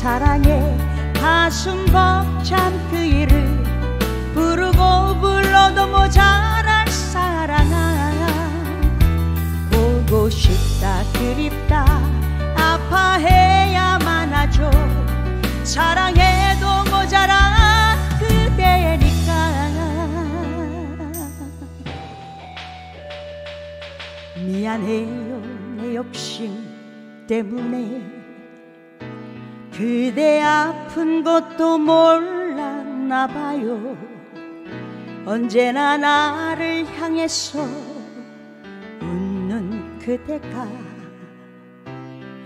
사랑해 가슴 벅찬 그 일을 부르고 불러도 모자랄 사랑아. 보고 싶다 그립다 아파해야만 하죠. 사랑해도 모자란 그대니까. 미안해요 내 욕심 때문에 그대 아픈 것도 몰랐나 봐요. 언제나 나를 향해서 웃는 그대가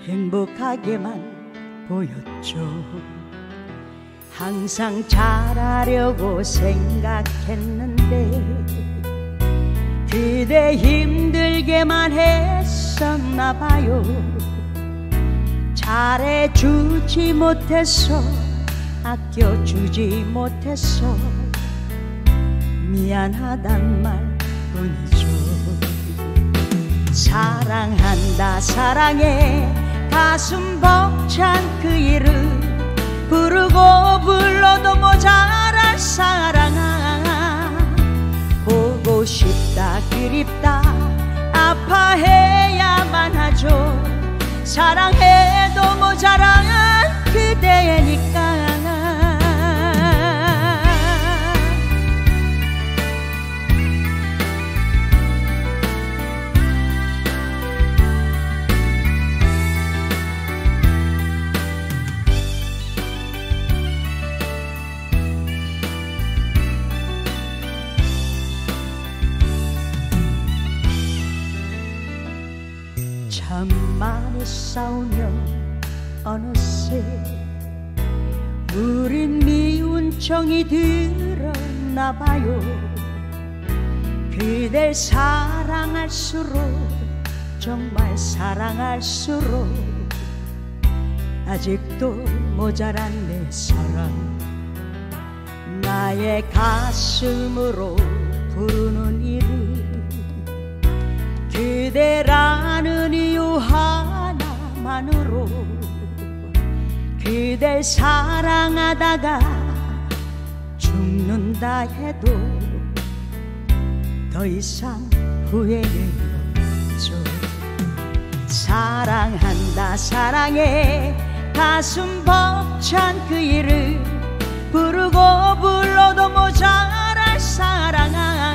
행복하게만 보였죠. 항상 잘하려고 생각했는데 그대 힘들게만 했었나 봐요 잘해주지 못해서 아껴주지 못해서 미안하단 말뿐이죠. 사랑한다 사랑해. 가슴 벅찬 그 이름 부르고 불러도 모자랄 사랑아. 보고 싶다 그립다. 아파해야만 하죠 사랑해도 모자란 그대니 참 많이 싸우며 어느새 우린 미운 정이 들었나 봐요. 그댈 사랑할수록 정말 사랑할수록 아직도 모자란 내 사랑 나의 가슴으로 그댈 사랑하다가 죽는다 해도 더 이상 후회는 없죠 사랑한다 사랑해. 가슴 벅찬 그 일을 부르고 불러도 모자랄 사랑아.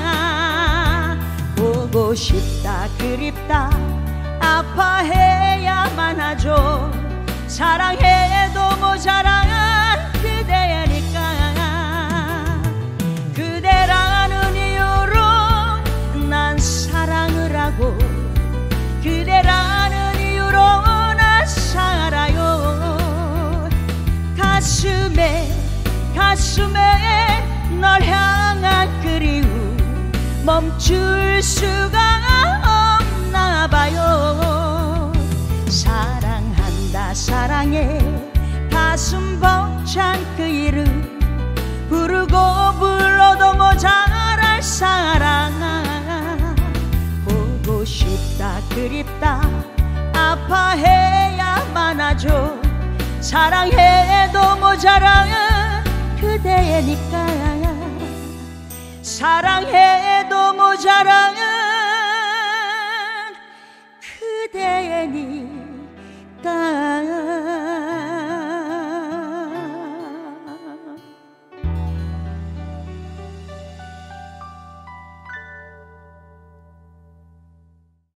보고 싶다 그립다 아파해야만 하죠. 사랑해도 모자란 그대니까. 그대라는 이유로 난 사랑을 하고 그대라는 이유로 난 살아요. 가슴에 가슴에 널 향한 그리움 멈출 수가 없나 봐요. 사랑한다 사랑해. 가슴 벅찬 그 이름. 부르고 불러도 모자랄 사랑아. 보고 싶다 그립다. 아파해야만 하죠 사랑해도 모자란 그대니까. 사랑해도 모자란